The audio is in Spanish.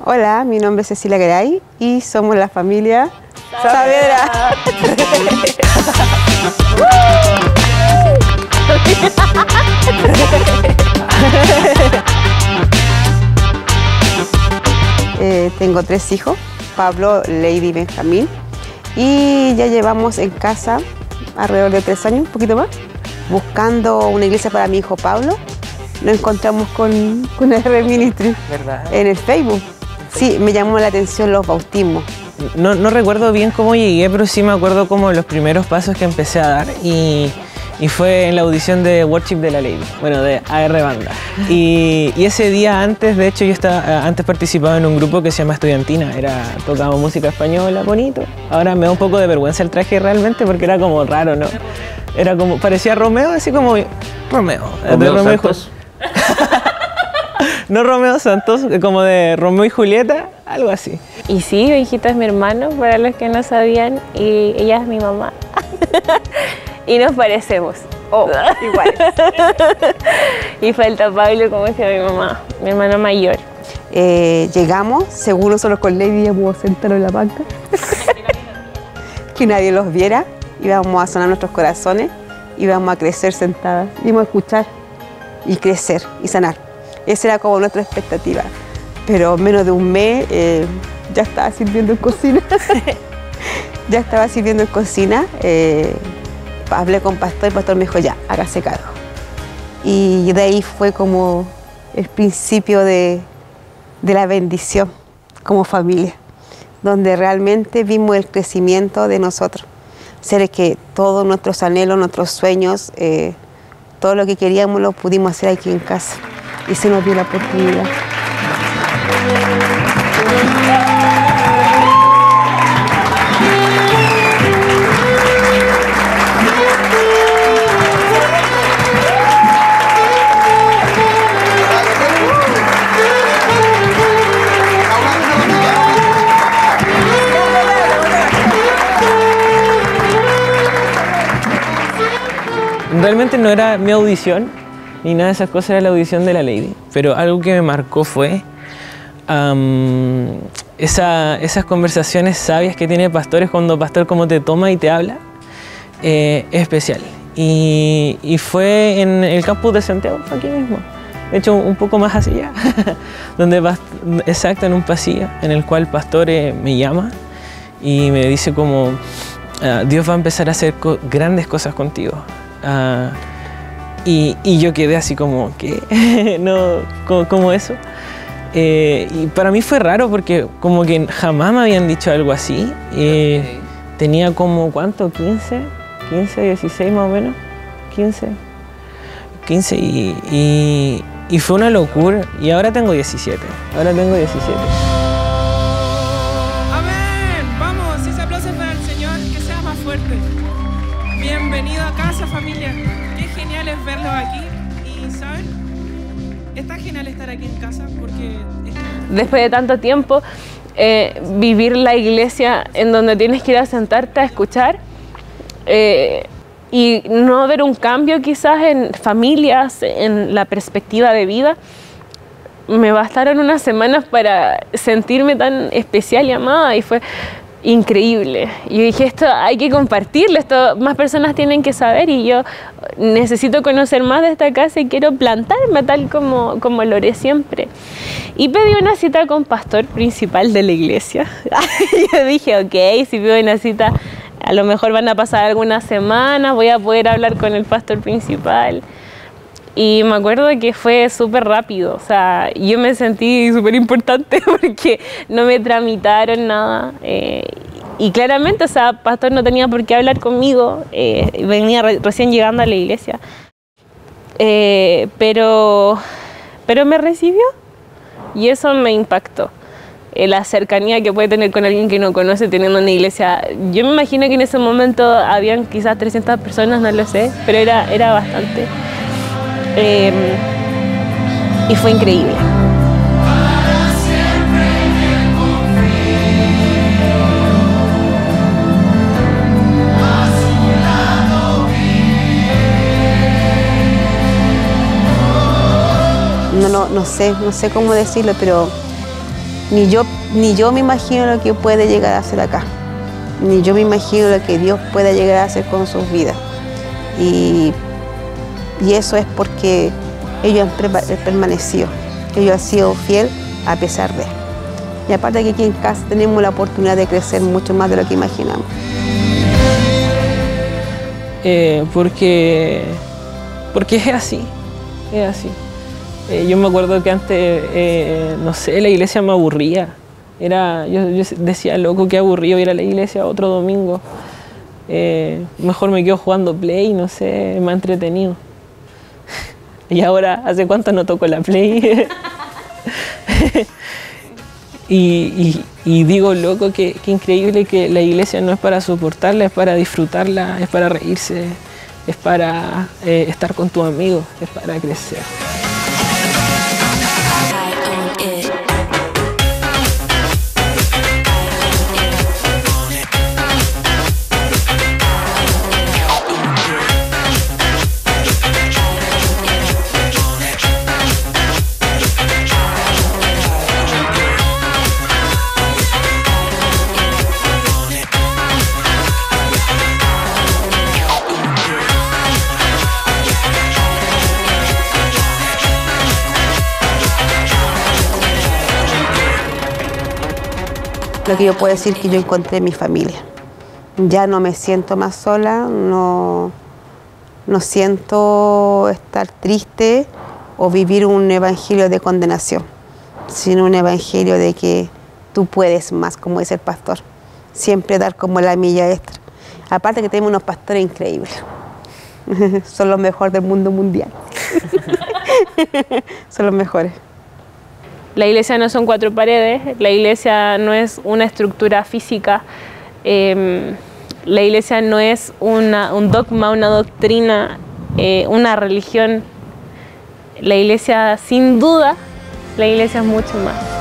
Hola, mi nombre es Cecilia Garay y somos la familia Saavedra. Eh, tengo tres hijos, Pablo, Lady y Benjamín. Y ya llevamos en casa alrededor de tres años, un poquito más, buscando una iglesia para mi hijo Pablo. Nos encontramos con, con R Ministry ¿Verdad? en el Facebook. Sí, me llamó la atención los bautismos. No, no recuerdo bien cómo llegué, pero sí me acuerdo como los primeros pasos que empecé a dar y, y fue en la audición de Worship de la Lady, bueno, de AR Banda. Y, y ese día antes, de hecho, yo estaba, antes participaba en un grupo que se llama Estudiantina, era, tocaba música española, bonito. Ahora me da un poco de vergüenza el traje realmente porque era como raro, ¿no? Era como, parecía Romeo, así como Romeo. de Romeo Romeo y Ju- Santos. No Romeo Santos, como de Romeo y Julieta, algo así. Y sí, hijita es mi hermano, para los que no sabían, y ella es mi mamá. y nos parecemos. Oh, igual. Y falta Pablo, como decía mi mamá, mi hermano mayor. Eh, llegamos, seguro solo con Lady íbamos a sentarnos en la banca. que nadie los viera. Íbamos a sonar nuestros corazones. Íbamos a crecer sentadas. Íbamos a escuchar y crecer y sanar. Esa era como nuestra expectativa. Pero menos de un mes eh, ya estaba sirviendo en cocina. ya estaba sirviendo en cocina. eh, hablé con pastor y el pastor me dijo, ya, hágase cargo. Y de ahí fue como el principio de, de la bendición como familia, donde realmente vimos el crecimiento de nosotros. Ser que todos nuestros anhelos, nuestros sueños, eh, todo lo que queríamos lo pudimos hacer aquí en casa y se nos dio la oportunidad. Realmente no era mi audición, ni nada de esas cosas, era la audición de la Lady. Pero algo que me marcó fue esas conversaciones sabias que tiene pastores cuando pastor como te toma y te habla. eh, es especial. Y, fue en el campus de Santiago, aquí mismo. De hecho, un poco más hacia allá. donde exacto, en un pasillo, en el cual el pastor eh, me llama y me dice como, ah, Dios va a empezar a hacer grandes cosas contigo. Ah, y, y yo quedé así como, ¿qué? no, ¿cómo, cómo eso? Eh, y para mí fue raro porque como que jamás me habían dicho algo así. Eh, Tenía como, ¿cuánto? ¿15? ¿15, 16 más o menos? 15. 15 y, y, y fue una locura. Y ahora tengo 17. Ahora tengo 17. Es verlos aquí. Y, ¿saben? Es tan genial estar aquí en casa porque es Después de tanto tiempo, eh, vivir la iglesia en donde tienes que ir a sentarte a escuchar eh, y no ver un cambio quizás en familias, en la perspectiva de vida, me bastaron unas semanas para sentirme tan especial y amada y fue increíble. Yo dije, esto hay que compartirlo, esto más personas tienen que saber y yo necesito conocer más de esta casa y quiero plantarme tal como, como lo haré siempre. Y pedí una cita con pastor principal de la iglesia. yo dije, ok, si pido una cita, a lo mejor van a pasar algunas semanas, voy a poder hablar con el pastor principal. Y me acuerdo que fue súper rápido, o sea, yo me sentí súper importante porque no me tramitaron nada. eh, y claramente, o sea, pastor no tenía por qué hablar conmigo, eh, venía re- recién llegando a la iglesia. Eh, pero, pero me recibió y eso me impactó. Eh, la cercanía que puede tener con alguien que no conoce teniendo una iglesia. Yo me imagino que en ese momento habían quizás 300 personas, no lo sé, pero era, era bastante. Eh, y fue increíble. no, no, no sé, no sé cómo decirlo, pero ni yo, ni yo me imagino lo que puede llegar a hacer acá, ni yo me imagino lo que Dios puede llegar a hacer con sus vidas. Y, y eso es porque ellos han permanecido, ellos han sido fiel a pesar de. Y aparte que aquí en casa tenemos la oportunidad de crecer mucho más de lo que imaginamos. Eh, porque, porque es así, es así. Eh, yo me acuerdo que antes, eh, no sé, la iglesia me aburría. Era, yo, decía, loco, qué aburrido ir a la iglesia otro domingo. mejor me quedo jugando play, no sé, más entretenido. Y ahora, ¿hace cuánto no toco la play? y, digo, loco, qué increíble que la iglesia no es para soportarla, es para disfrutarla, es para reírse, es para eh, estar con tus amigos, es para crecer. Lo que yo puedo decir que yo encontré mi familia. Ya no me siento más sola, no, no siento estar triste o vivir un evangelio de condenación, sino un evangelio de que tú puedes más, como dice el pastor. Siempre dar como la milla extra. Aparte que tenemos unos pastores increíbles. Son los mejores del mundo mundial. Son los mejores. La iglesia no son cuatro paredes, la iglesia no es una estructura física, em, la iglesia no es un dogma, una doctrina, eh, una religión. La iglesia, sin duda, la iglesia es mucho más.